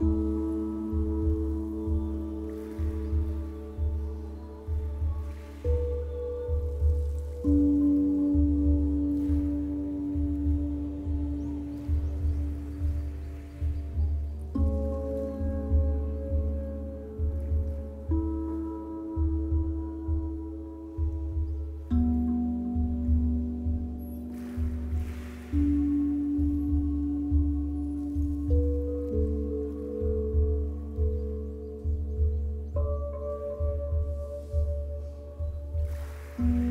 you. Mm-hmm.